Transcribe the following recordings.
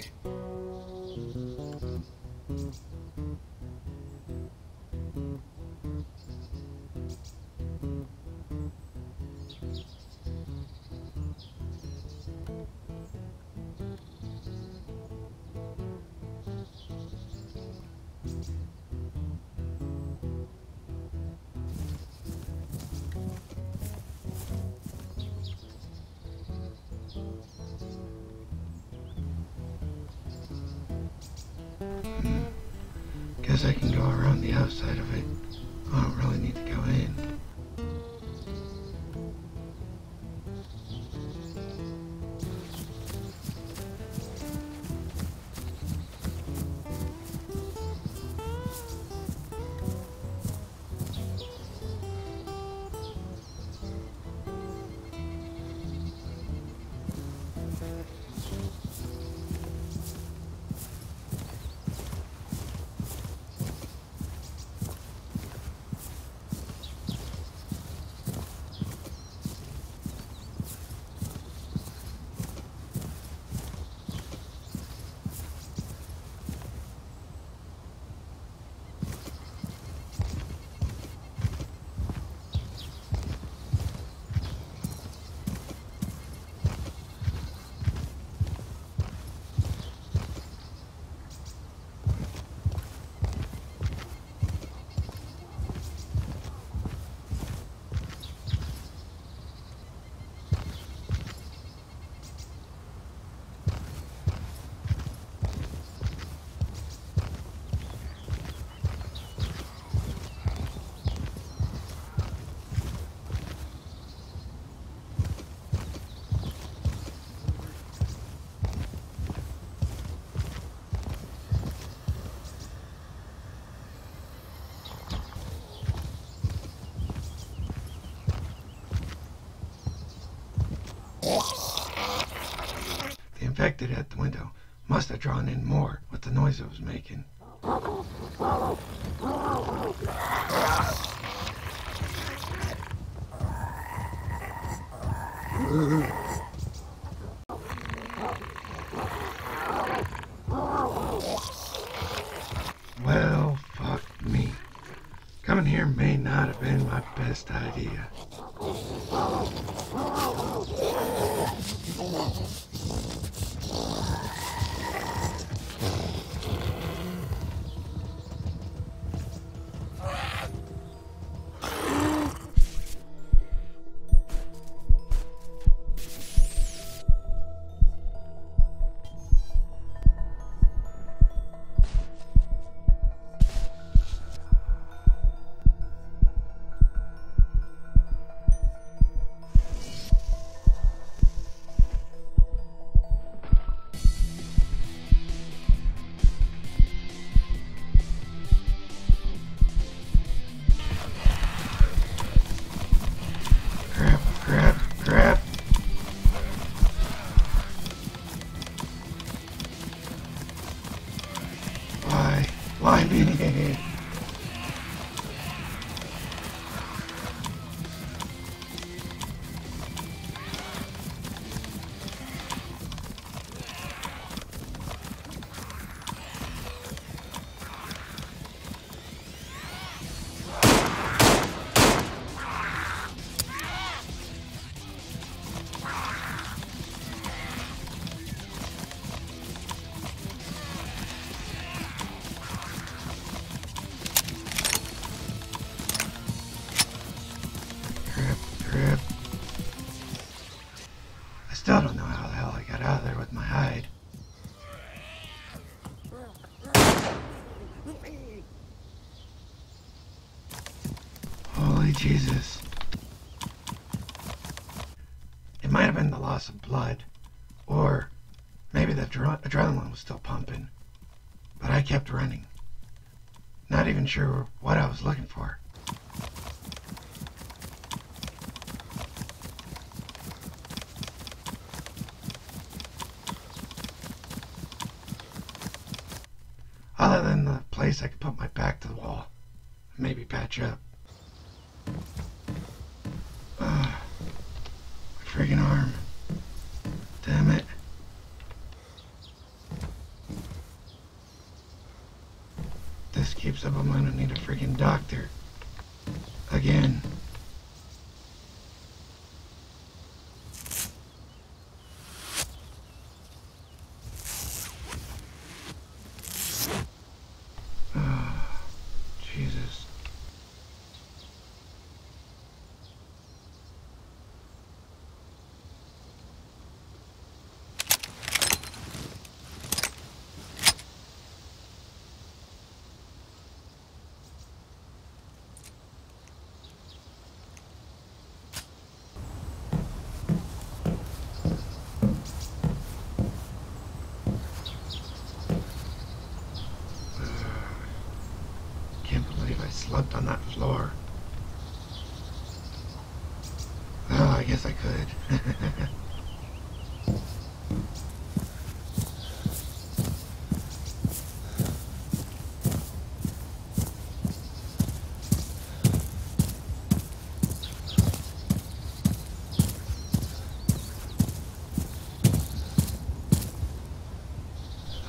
Thank you. Guess I can go around the outside of it. I don't really need to go in. It was making. Well, fuck me. Coming here may not have been my best idea. Of blood, or maybe the adre- adrenaline was still pumping. But I kept running. Not even sure what I was looking for. Other than the place I could put my back to the wall. Maybe patch up. Ugh. my freaking arm. Damn it. This keeps up, I'm gonna need a freaking doctor. Again. Ah, Jesus. Can't believe I slept on that floor. Oh, I guess I could.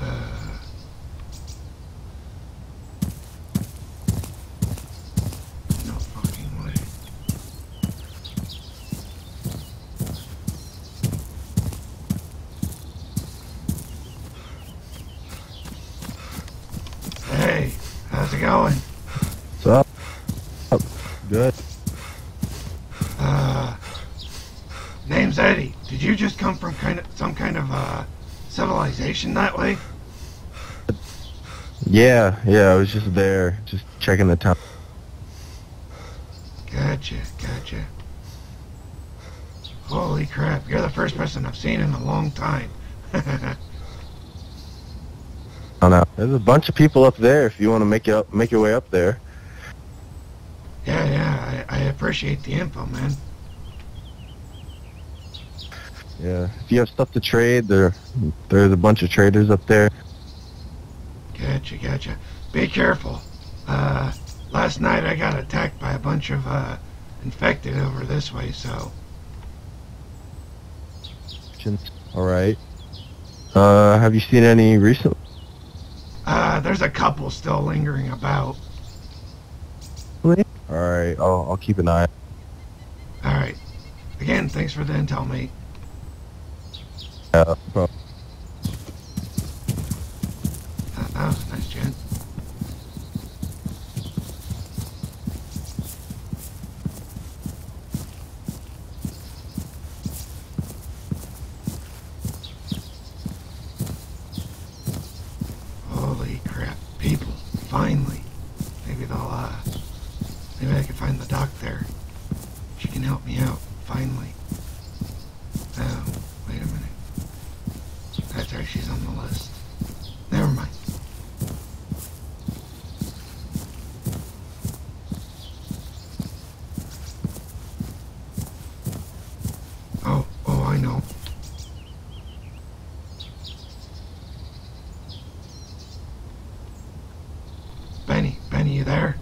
Uh, no fucking way. Hey, how's it going? What's up? Up. Good. Uh, name's Eddie. Did you just come from kind of some kind of uh civilization that way? Yeah, yeah, I was just there, just checking the town. Gotcha, gotcha. Holy crap, you're the first person I've seen in a long time. Oh no, there's a bunch of people up there. If you want to make it up, make your way up there. yeah, yeah, I, I appreciate the info, man. Yeah, if you have stuff to trade, there, there's a bunch of traders up there. Gotcha, gotcha. Be careful. Uh, last night I got attacked by a bunch of, uh, infected over this way, so. All right. Uh, have you seen any recent? Uh, there's a couple still lingering about. All right, I'll, I'll keep an eye. Alright. Again, thanks for the intel, mate. Bro. Uh, that nice gent. Holy crap. People. Finally. Maybe they'll, uh... Maybe I can find the doc there. She can help me out. Finally. Oh, wait a minute. That's right, she's on the list. Never mind. Oh, oh, I know. Benny, Benny, you there?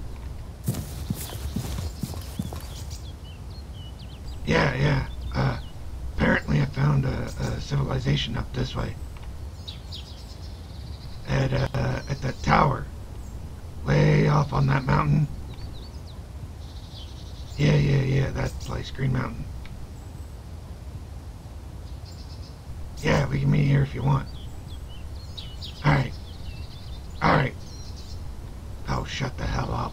Yeah, yeah. Uh, apparently I found a, civilization up this way. At, uh, at that tower. Way off on that mountain. Yeah, yeah, yeah, that place, Green Mountain. Yeah, we can meet here if you want. Alright. Alright. Oh, shut the hell up.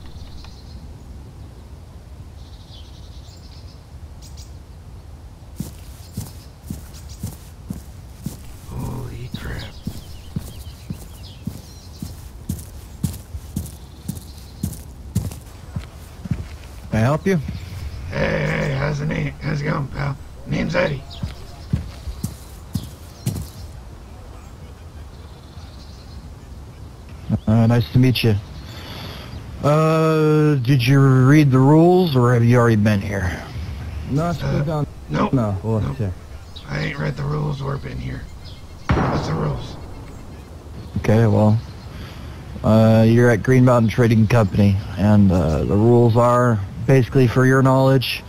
Help you? Hey, hey, how's the name? How's it going, pal? Name's Eddie. Uh, nice to meet you. Uh, did you read the rules, or have you already been here? No, still down. Nope. No, oh, Nope. yeah. I ain't read the rules or been here. What's the rules? Okay, well, uh, you're at Green Mountain Trading Company, and uh, the rules are basically, for your knowledge,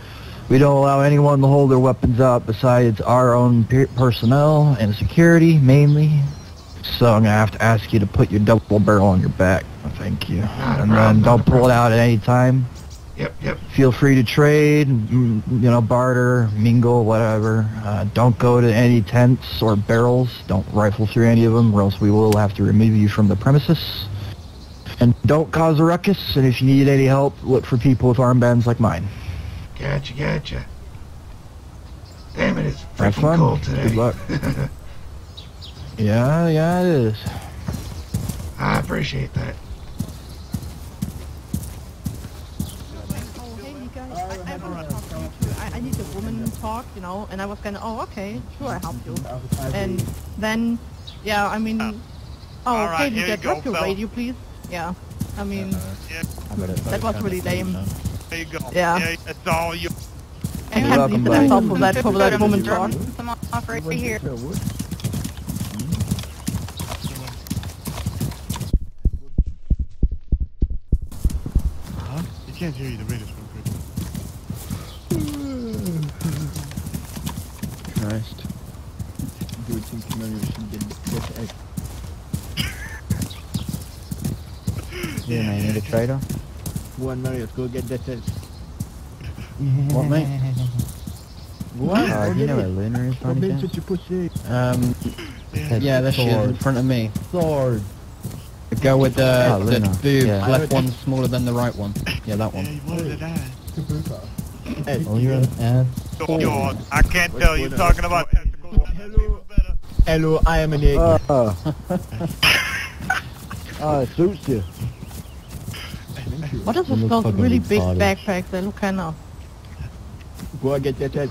we don't allow anyone to hold their weapons out besides our own pe- personnel and security, mainly. So I'm gonna have to ask you to put your double barrel on your back. Thank you. Not and problem, then don't pull it out at any time. Yep, yep. Feel free to trade, you know, barter, mingle, whatever. Uh, don't go to any tents or barrels. Don't rifle through any of them, or else we will have to remove you from the premises. And don't cause a ruckus. And if you need any help, look for people with armbands like mine. Gotcha, gotcha. Damn it, it's Have freaking cold today. Good luck. Yeah, yeah, it is. I appreciate that. Oh, hey, guys, I, I want to talk to you too. I, I need a woman talk, you know, and I was gonna, oh, okay, sure, I help you. And then, yeah, I mean, uh, oh, all okay, right, you here get you go, drop your fella. radio, please. Yeah, I mean, Yeah, that was really lame. there you go. Yeah. That's all you. I You're can't believe that I for that, for that woman talk. Come off right here. Huh? You can't hear you. The radio's real good. Christ. Do you think Mario should get, get egg? Yeah, man, need a trader? One Mario, go get that egg. What, mate? What? Uh, Go do you know it. where Luna is, by What any makes it pussy? Um, Yeah. yeah, there she is in front of me. Sword. Go with the, Oh, the boob, Yeah. left one smaller than the right one. Yeah, that Yeah, one. you wanted that. Hey, Oh, you're an ass. Yo, yo, I can't tell You're talking about testicles. Hello. Hello, I am an egg. Oh. oh, it suits you. What is You this look those really big retarded. backpacks? They look kind of. Go and get that egg.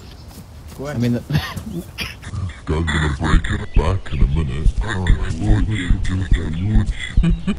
Go ahead. I mean, the, Guy's gonna break your back in a minute. I don't know what you do that you would